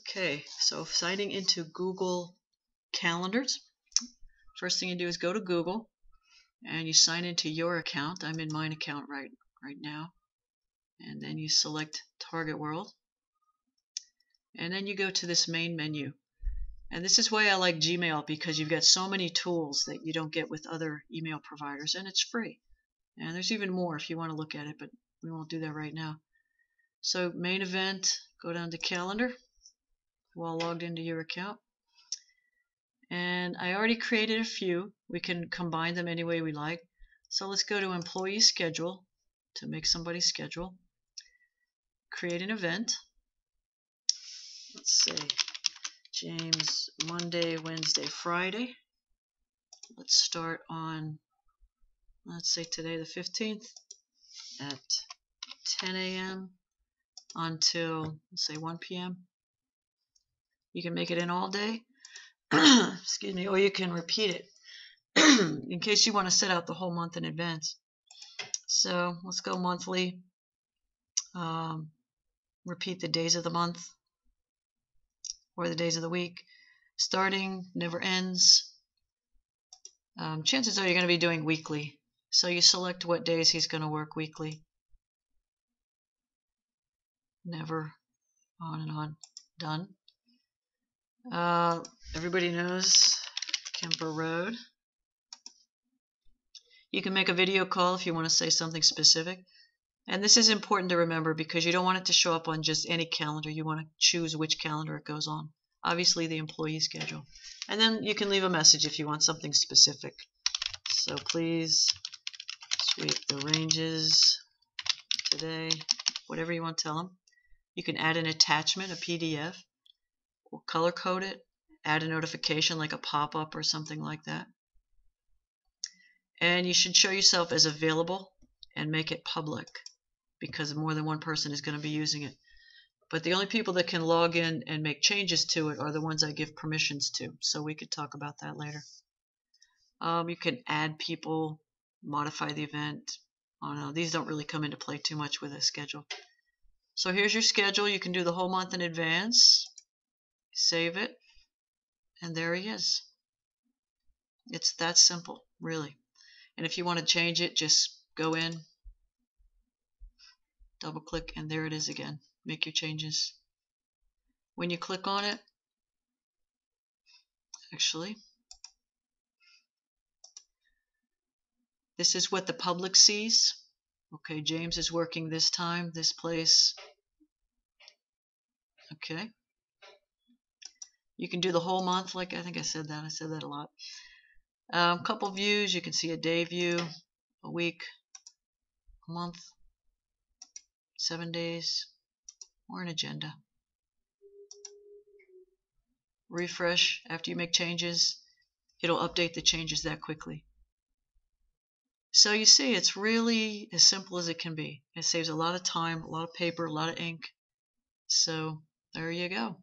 Okay, so signing into Google Calendars. First thing you do is go to Google and you sign into your account. I'm in mine account right right now. And then you select Target World. And then you go to this main menu. And this is why I like Gmail because you've got so many tools that you don't get with other email providers and it's free. And there's even more if you want to look at it, but we won't do that right now. So main event, go down to calendar while logged into your account. And I already created a few. We can combine them any way we like. So let's go to employee schedule to make somebody schedule. Create an event. Let's say James Monday, Wednesday, Friday. Let's start on, let's say today the 15th at 10 a.m. until, let's say 1 p.m. You can make it in all day, excuse me, or you can repeat it in case you want to set out the whole month in advance. So let's go monthly. Um, repeat the days of the month or the days of the week. Starting never ends. Um, chances are you're going to be doing weekly. So you select what days he's going to work weekly. Never on and on. Done. Uh, everybody knows Kemper Road. You can make a video call if you want to say something specific. And this is important to remember because you don't want it to show up on just any calendar. You want to choose which calendar it goes on. Obviously, the employee schedule. And then you can leave a message if you want something specific. So please sweep the ranges today, whatever you want to tell them. You can add an attachment, a PDF or color code it, add a notification like a pop-up or something like that. And you should show yourself as available and make it public because more than one person is going to be using it. But the only people that can log in and make changes to it are the ones I give permissions to. So we could talk about that later. Um, you can add people, modify the event. Oh no, these don't really come into play too much with a schedule. So here's your schedule. You can do the whole month in advance save it, and there he is. It's that simple, really. And if you want to change it, just go in, double click, and there it is again. Make your changes. When you click on it, actually, this is what the public sees. Okay, James is working this time, this place. Okay. You can do the whole month, like I think I said that. I said that a lot. A um, couple views. You can see a day view, a week, a month, seven days, or an agenda. Refresh after you make changes. It'll update the changes that quickly. So you see, it's really as simple as it can be. It saves a lot of time, a lot of paper, a lot of ink. So there you go.